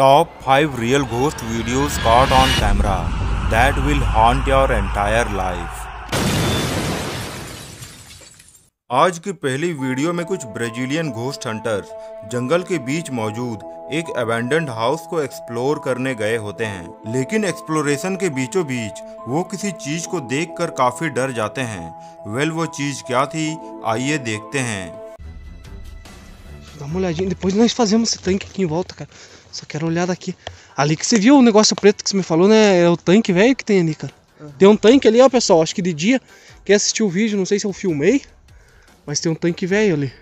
Top 5 real ghost videos caught on camera that will haunt your entire life. आज की पहली video में कुछ ब्राजीलियन घोस्ट हंटर्स जंगल के बीच मौजूद एक अबेंडेंड हाउस को एक्सप्लोर करने गए होते हैं। लेकिन एक्सप्लोरेशन के बीचों बीच वो किसी चीज़ को देखकर काफ़ी डर जाते हैं। वेल वो चीज़ क्या थी? आइए देखते हैं। Uma olhadinha. Depois nós fazemos esse tanque aqui em volta, cara. Só quero olhar daqui. Ali que você viu o negócio preto que você me falou, né? É o tanque velho que tem ali, cara. Tem um tanque ali, ó, pessoal. Acho que de dia. Quem assistiu o vídeo, não sei se eu filmei. Mas tem um tanque velho ali.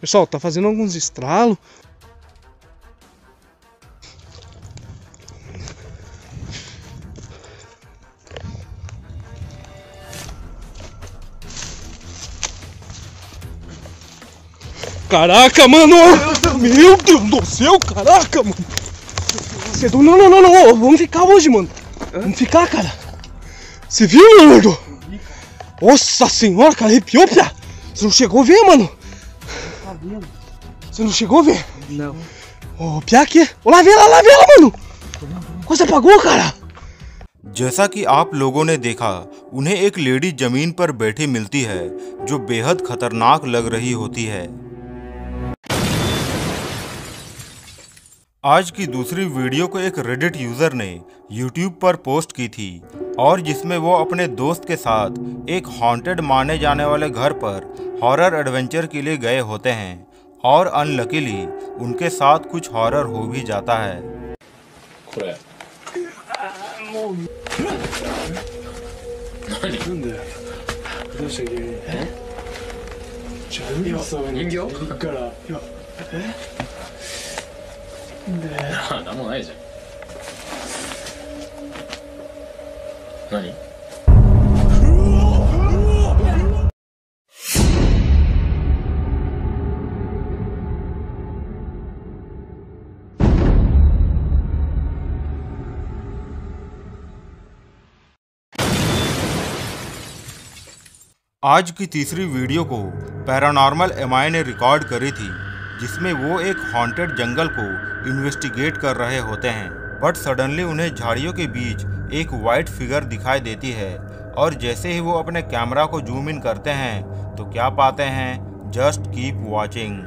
Pessoal, tá fazendo alguns estralos. Caraca, mano! Meu Deus do céu, caraca, mano! Você- Não, não, não, não, vamos ficar hoje, mano. Vamos ficar, cara. Você viu, Leonardo? Nossa senhora, cara, arrepiou, pia. Você não chegou a ver, mano? Você não chegou a ver? Não. Ô, Pia aqui. Ô, lá vem lá, lá vem lá, mano. Você apagou, cara? जैसा कि आप लोगों ने देखा उन्हें एक lady ज़मीन पर बैठी मिलती है जो बेहद खतरनाक लग रही होती है आज की दूसरी वीडियो को एक रेडिट यूज़र ने यूट्यूब पर पोस्ट की थी और जिसमें वो अपने दोस्त के साथ एक हॉन्टेड माने जाने वाले घर पर हॉरर एडवेंचर के लिए गए होते हैं और अनलकीली उनके साथ कुछ हॉरर हो भी जाता है なんでどうした原因えじゃあ海はさ人形行くからいやあなんもないじゃん何आज की तीसरी वीडियो को पैरानॉर्मल एमआई ने रिकॉर्ड करी थी जिसमें वो एक हॉन्टेड जंगल को इन्वेस्टिगेट कर रहे होते हैं। बट सडनली उन्हें झाड़ियों के बीच एक वाइट फिगर दिखाई देती है। और जैसे ही वो अपने कैमरा को जूम इन करते हैं तो क्या पाते हैं? Just keep watching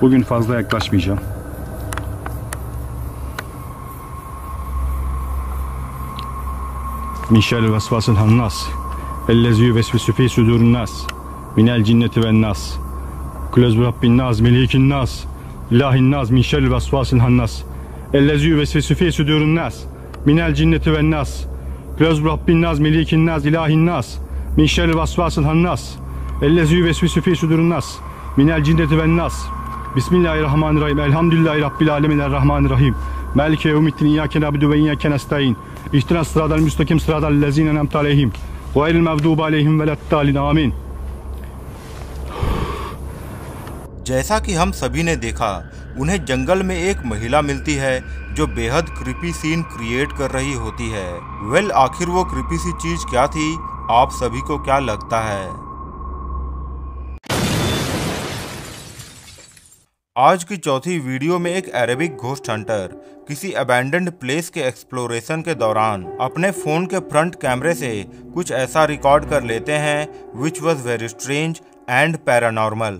Bugün fazla yaklaşmayacağım. Min şerri vesvasıl hannas. Ellezî yüvesvisu fî sudûrun nas. Minel cinneti ven nas. Kulez bi rabbin nas, melikin nas. İlahin nas, min şerri vesvasıl hannas. Ellezî yüvesvisu fî sudûrun nas. Minel cinneti ven nas. Kulez bi rabbin nas, melikin nas, ilahin nas. Min şerri vesvasıl hannas. Ellezî yüvesvisu fî sudûrun nas. Minel cinneti ven nas. Bismillahirrahmanirrahim. Elhamdülillahi Rabbil alemin. Errahmanirrahim. Malike yevmiddin. İyyâke na'budu ve iyyâke nestaîn. İhtina sıradal müstakim sıradal lezîne nemte aleyhim. Gayril mevdub aleyhim veleddâlin. Amin. जैसा कि हम सभी ने देखा उन्हें जंगल में एक महिला मिलती है जो बेहद कृपी सीन क्रिएट कर रही होती है वेल आखिर वो कृपी सी चीज़ क्या थी आप सभी को क्या लगता है आज की चौथी वीडियो में एक अरेबिक घोस्ट हंटर किसी अबैंडन्ड प्लेस के एक्सप्लोरेशन के दौरान अपने फोन के फ्रंट कैमरे से कुछ ऐसा रिकॉर्ड कर लेते हैं which was very strange and paranormal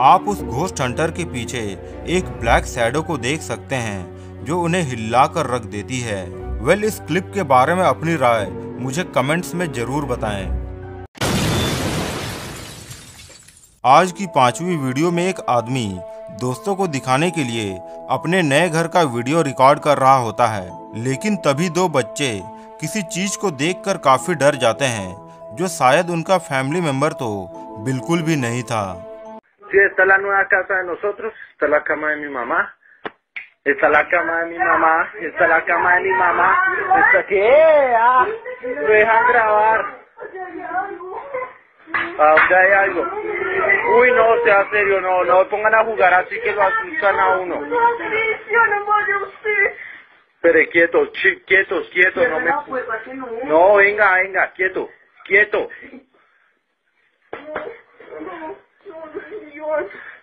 आप उस घोस्ट हंटर के पीछे एक ब्लैक शैडो को देख सकते हैं, जो उन्हें हिला कर रख देती है वेल, इस क्लिप के बारे में अपनी राय मुझे कमेंट्स में ज़रूर बताएँ। आज की पांचवी वीडियो में एक आदमी दोस्तों को दिखाने के लिए अपने नए घर का वीडियो रिकॉर्ड कर रहा होता है, लेकिन तभी दो बच्चे किसी चीज़ को देखकर काफ़ी डर जाते हैं, जो शायद उनका फैमिली मेंबर तो बिल्कुल भी नहीं था Sí, esta es la nueva casa de nosotros. Esta es la cama de mi mamá. Esta es la cama de mi mamá. Esta es la cama de mi mamá. Esta qué? Ah, lo dejan grabar. Ah, ok, hay algo. Uy, no, sea serio, no, no pongan a jugar así que lo asustan a uno. Pero quietos, quietos, quietos, no me... No, venga, venga, quieto, quieto.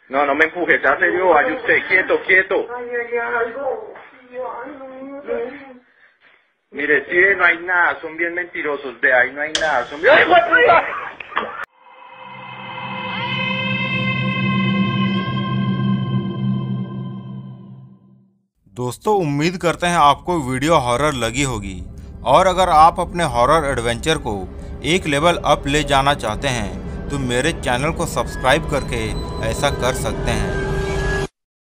No, no me empuje, sea serio, vaya usted, quieto, quieto. Mire, sí, no hay nada, son bien mentirosos, de ahí no hay nada, son bien... ¡Ay! दोस्तों उम्मीद करते हैं आपको video horror लगी होगी और अगर आप अपने हॉरर एडवेंचर को एक लेवल अप ले जाना चाहते हैं तो मेरे चैनल को सब्सक्राइब करके ऐसा कर सकते हैं।